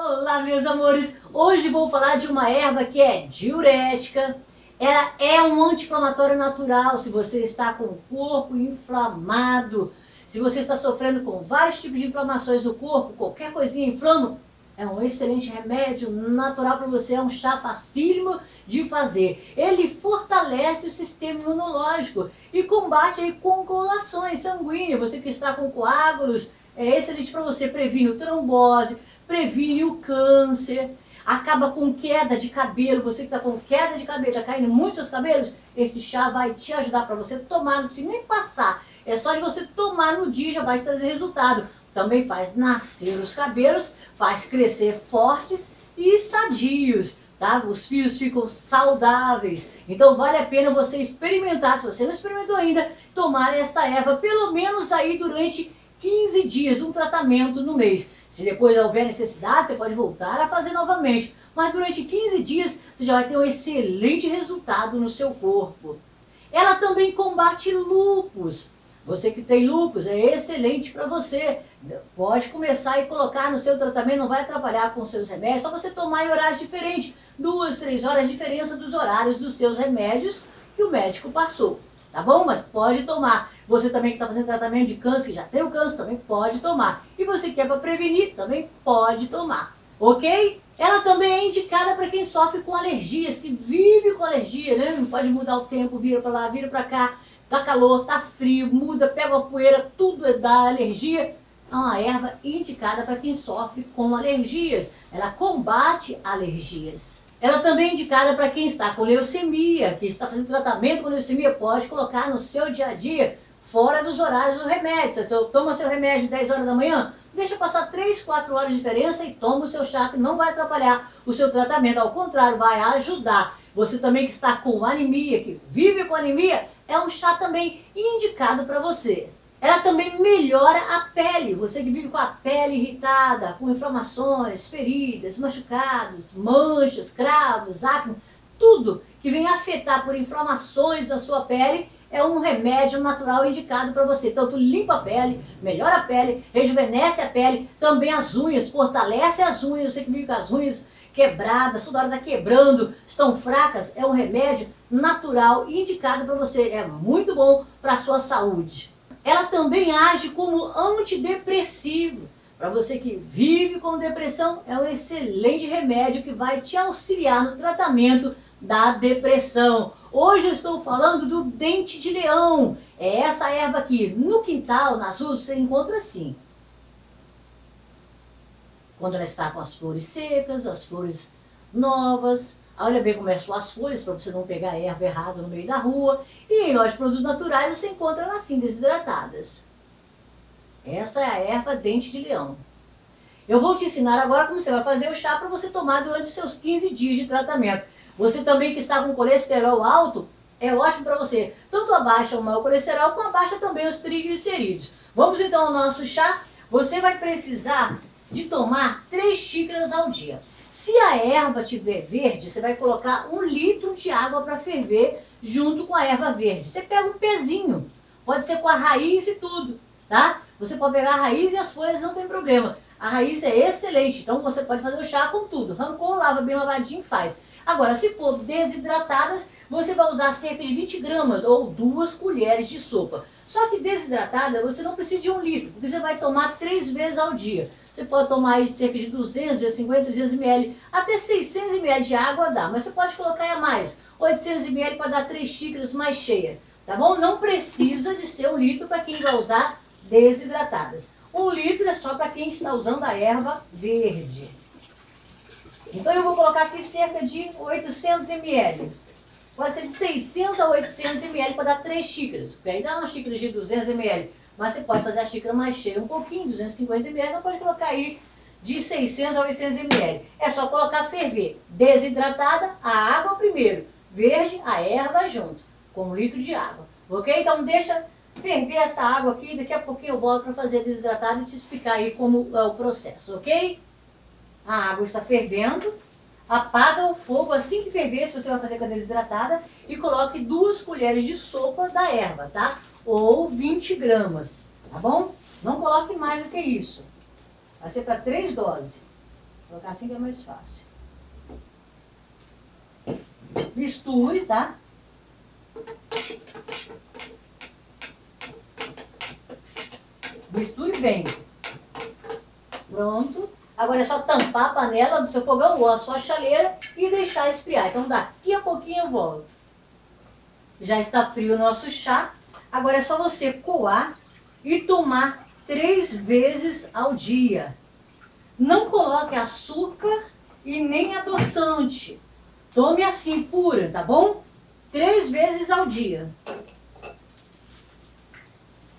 Olá, meus amores! Hoje vou falar de uma erva que é diurética. Ela é um anti-inflamatório natural se você está com o corpo inflamado. Se você está sofrendo com vários tipos de inflamações do corpo, qualquer coisinha inflama, é um excelente remédio natural para você, é um chá facílimo de fazer. Ele fortalece o sistema imunológico e combate aí coagulações sanguíneas. Você que está com coágulos, é excelente para você, previne trombose, previne o câncer, acaba com queda de cabelo, você que está com queda de cabelo, já caindo muitos seus cabelos, esse chá vai te ajudar para você tomar, não precisa nem passar, é só de você tomar no dia já vai te trazer resultado. Também faz nascer os cabelos, faz crescer fortes e sadios. Tá? Os fios ficam saudáveis. Então vale a pena você experimentar, se você não experimentou ainda, tomar esta erva pelo menos aí durante 15 dias, um tratamento no mês. Se depois houver necessidade, você pode voltar a fazer novamente. Mas durante 15 dias, você já vai ter um excelente resultado no seu corpo. Ela também combate lupus. Você que tem lupus, é excelente para você. Pode começar e colocar no seu tratamento, não vai atrapalhar com os seus remédios, só você tomar em horários diferentes. Duas, três horas, diferença dos horários dos seus remédios que o médico passou. Tá bom? Mas pode tomar. Você também que está fazendo tratamento de câncer, que já tem o câncer, também pode tomar. E você que quer para prevenir, também pode tomar. Ok? Ela também é indicada para quem sofre com alergias, que vive com alergia, né? Não pode mudar o tempo, vira para lá, vira para cá tá calor, tá frio, muda, pega a poeira, tudo é da alergia. É uma erva indicada para quem sofre com alergias. Ela combate alergias. Ela também é indicada para quem está com leucemia, que está fazendo tratamento com leucemia, pode colocar no seu dia a dia, fora dos horários do remédio. Se você toma seu remédio 10 horas da manhã, deixa passar 3, 4 horas de diferença e toma o seu chá, que não vai atrapalhar o seu tratamento, ao contrário, vai ajudar. Você também que está com anemia, que vive com anemia, é um chá também indicado para você. Ela também melhora a pele. Você que vive com a pele irritada, com inflamações, feridas, machucados, manchas, cravos, acne, tudo que vem afetar por inflamações na sua pele é um remédio natural indicado para você. Tanto limpa a pele, melhora a pele, rejuvenesce a pele, também as unhas, fortalece as unhas. Você que vive com as unhas quebradas, toda hora está quebrando, estão fracas, é um remédio natural indicado para você. É muito bom para a sua saúde. Ela também age como antidepressivo. Para você que vive com depressão, é um excelente remédio que vai te auxiliar no tratamento da depressão. Hoje eu estou falando do dente de leão. É essa erva aqui. No quintal, nas ruas, você encontra assim quando ela está com as flores secas, as flores novas. Olha bem como é são as folhas, para você não pegar erva errada no meio da rua. E em lojas de produtos naturais você encontra elas assim, desidratadas. Essa é a erva dente de leão. Eu vou te ensinar agora como você vai fazer o chá para você tomar durante os seus 15 dias de tratamento. Você também que está com colesterol alto, é ótimo para você. Tanto abaixa o mau colesterol, como abaixa também os triglicerídeos. Vamos então ao nosso chá. Você vai precisar de tomar 3 xícaras ao dia. Se a erva tiver verde, você vai colocar um litro de água para ferver junto com a erva verde. Você pega um pezinho, pode ser com a raiz e tudo, tá? Você pode pegar a raiz e as folhas, não tem problema. A raiz é excelente, então você pode fazer o chá com tudo. Rancou, lava bem lavadinho, faz. Agora, se for desidratadas, você vai usar cerca de 20 gramas ou duas colheres de sopa. Só que desidratada, você não precisa de um litro, porque você vai tomar três vezes ao dia. Você pode tomar aí cerca de 200, 250, 200 ml, até 600 ml de água dá, mas você pode colocar a mais. 800 ml para dar 3 xícaras mais cheia, tá bom? Não precisa de ser um litro para quem vai usar desidratadas. Um litro é só para quem está usando a erva verde. Então eu vou colocar aqui cerca de 800 ml. Pode ser de 600 a 800 ml para dar 3 xícaras. Porque aí dá uma xícara de 200 ml. Mas você pode fazer a xícara mais cheia um pouquinho, 250 ml. Não pode colocar aí de 600 a 800 ml. É só colocar ferver. Desidratada, a água primeiro. Verde, a erva junto. Com um litro de água. Ok? Então deixa ferver essa água aqui. Daqui a pouquinho eu volto para fazer desidratada e te explicar aí como é o processo. Ok? A água está fervendo apaga o fogo assim que ferver, se você vai fazer com a desidratada, e coloque duas colheres de sopa da erva, tá? Ou 20 gramas, tá bom? Não coloque mais do que isso. Vai ser para três doses. Vou colocar assim que é mais fácil. Misture, tá? Misture bem. Pronto. Agora é só tampar a panela do seu fogão ou a sua chaleira e deixar esfriar. Então daqui a pouquinho eu volto. Já está frio o nosso chá. Agora é só você coar e tomar três vezes ao dia. Não coloque açúcar e nem adoçante. Tome assim, pura, tá bom? Três vezes ao dia.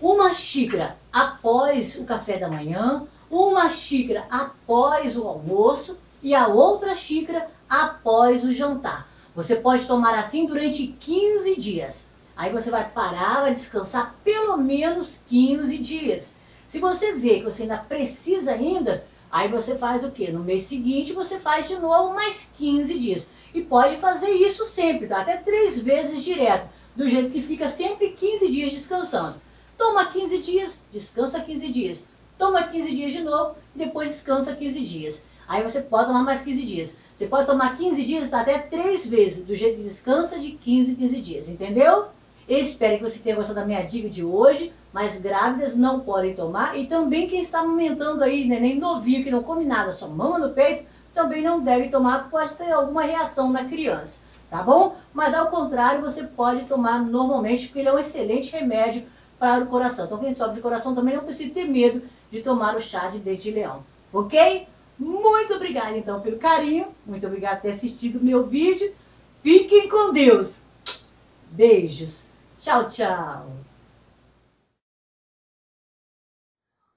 Uma xícara após o café da manhã, uma xícara após o almoço e a outra xícara após o jantar. Você pode tomar assim durante 15 dias. Aí você vai parar, vai descansar pelo menos 15 dias. Se você vê que você ainda precisa ainda, aí você faz o quê? No mês seguinte você faz de novo mais 15 dias. E pode fazer isso sempre, tá? até três vezes direto, do jeito que fica sempre 15 dias descansando. Toma 15 dias, descansa 15 dias toma 15 dias de novo depois descansa 15 dias. Aí você pode tomar mais 15 dias. Você pode tomar 15 dias até 3 vezes, do jeito que descansa de 15 em 15 dias, entendeu? Eu espero que você tenha gostado da minha dica de hoje, mas grávidas não podem tomar e também quem está amamentando aí, neném novinho que não come nada, só mama no peito, também não deve tomar, pode ter alguma reação na criança, tá bom? Mas ao contrário, você pode tomar normalmente, porque ele é um excelente remédio para o coração. Então quem sofre de coração também não precisa ter medo de tomar o chá de dente de leão. Ok? Muito obrigada então pelo carinho, muito obrigada por ter assistido o meu vídeo. Fiquem com Deus. Beijos. Tchau, tchau.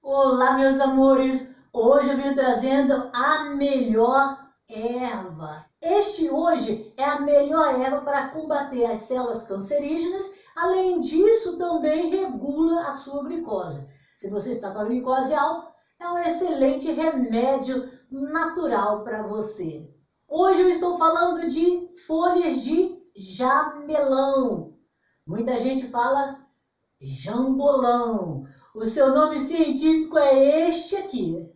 Olá, meus amores. Hoje eu vim trazendo a melhor erva. Este hoje é a melhor erva para combater as células cancerígenas. Além disso, também regula a sua glicose. Se você está com a glicose alta, é um excelente remédio natural para você. Hoje eu estou falando de folhas de jamelão. Muita gente fala jambolão. O seu nome científico é este aqui.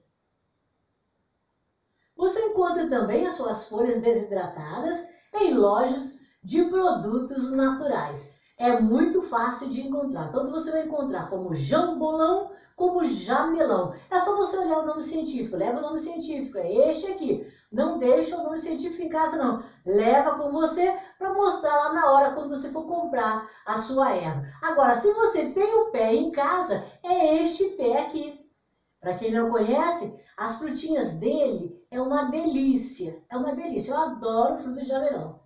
Você encontra também as suas folhas desidratadas em lojas de produtos naturais é muito fácil de encontrar. Tanto você vai encontrar como jambolão, como jamelão. É só você olhar o nome científico. Leva o nome científico, é este aqui. Não deixa o nome científico em casa, não. Leva com você para mostrar lá na hora quando você for comprar a sua erva. Agora, se você tem o pé em casa, é este pé aqui. Para quem não conhece, as frutinhas dele é uma delícia. É uma delícia. Eu adoro fruta de jamelão.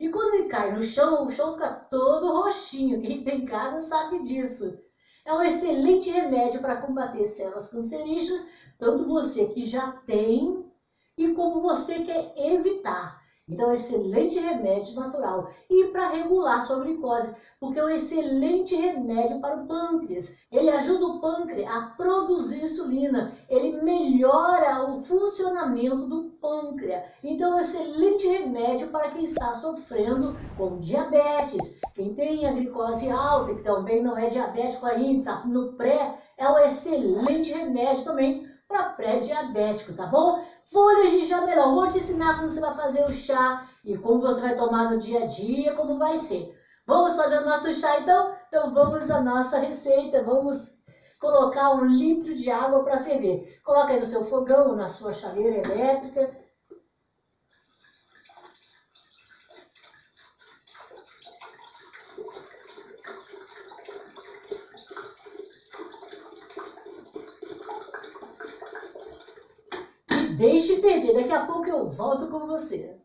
E quando ele cai no chão, o chão fica todo roxinho. Quem tem casa sabe disso. É um excelente remédio para combater células cancerígenas, tanto você que já tem e como você quer evitar. Então, é um excelente remédio natural. E para regular sua glicose, porque é um excelente remédio para o pâncreas. Ele ajuda o pâncreas a produzir insulina, ele melhora o funcionamento do pâncreas. Então, é um excelente remédio para quem está sofrendo com diabetes, quem tem a glicose alta, que também não é diabético ainda, está no pré, é um excelente remédio também para pré-diabético, tá bom? Folhas de jamelão, vou te ensinar como você vai fazer o chá e como você vai tomar no dia a dia, como vai ser. Vamos fazer o nosso chá então? Então vamos à nossa receita, vamos colocar um litro de água para ferver. Coloca aí no seu fogão, na sua chaleira elétrica. E deixe ferver, daqui a pouco eu volto com você.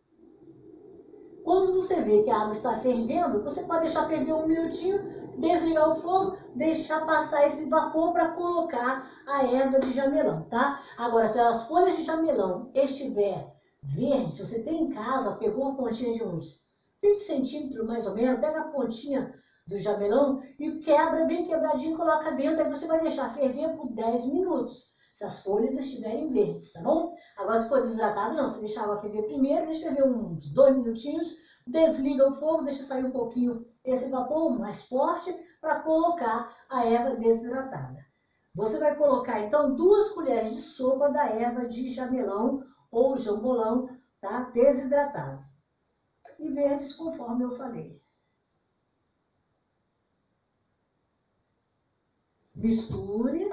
Quando você vê que a água está fervendo, você pode deixar ferver um minutinho, desligar o fogo, deixar passar esse vapor para colocar a erva de jamelão, tá? Agora, se as folhas de jamelão estiver verde, se você tem em casa, pegou uma pontinha de uns 20 centímetros mais ou menos, pega a pontinha do jamelão e quebra bem quebradinho, coloca dentro, aí você vai deixar ferver por 10 minutos se as folhas estiverem verdes, tá bom? Agora, se for desidratado, não, você deixa a água ferver primeiro, deixa ferver uns dois minutinhos, desliga o fogo, deixa sair um pouquinho esse vapor mais forte para colocar a erva desidratada. Você vai colocar, então, duas colheres de sopa da erva de jamelão ou jambolão, tá? Desidratados. E verdes, conforme eu falei. Misture.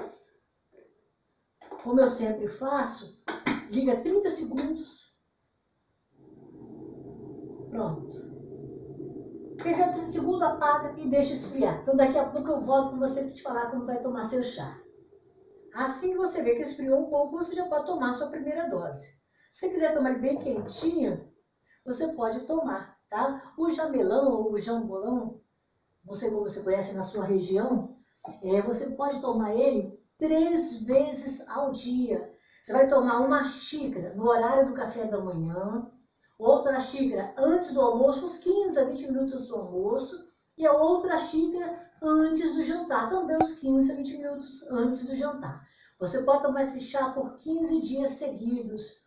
Como eu sempre faço, liga 30 segundos. Pronto. Perdeu 30 segundos, apaga e deixa esfriar. Então daqui a pouco eu volto com você para te falar como vai tomar seu chá. Assim que você vê que esfriou um pouco, você já pode tomar sua primeira dose. Se você quiser tomar ele bem quentinho, você pode tomar, tá? O jamelão ou o jambolão, você como você conhece na sua região, é, você pode tomar ele três vezes ao dia. Você vai tomar uma xícara no horário do café da manhã, outra xícara antes do almoço, uns 15 a 20 minutos antes do almoço, e a outra xícara antes do jantar, também uns 15 a 20 minutos antes do jantar. Você pode tomar esse chá por 15 dias seguidos.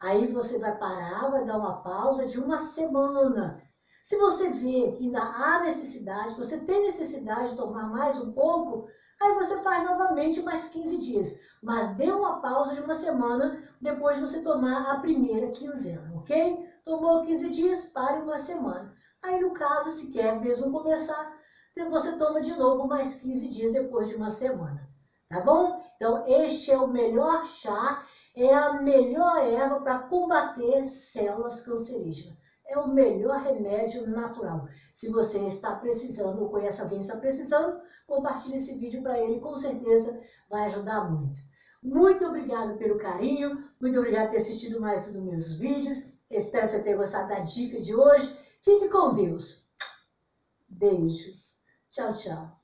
Aí você vai parar, vai dar uma pausa de uma semana. Se você vê que ainda há necessidade, você tem necessidade de tomar mais um pouco, aí você faz novamente mais 15 dias. Mas dê uma pausa de uma semana depois de você tomar a primeira quinzena, ok? Tomou 15 dias, pare uma semana. Aí, no caso, se quer mesmo começar, você toma de novo mais 15 dias depois de uma semana. Tá bom? Então, este é o melhor chá, é a melhor erva para combater células cancerígenas. É o melhor remédio natural. Se você está precisando ou conhece alguém que está precisando, compartilhe esse vídeo para ele, com certeza vai ajudar muito. Muito obrigada pelo carinho, muito obrigada por ter assistido mais um dos meus vídeos. Espero que você tenha gostado da dica de hoje. Fique com Deus. Beijos. Tchau, tchau.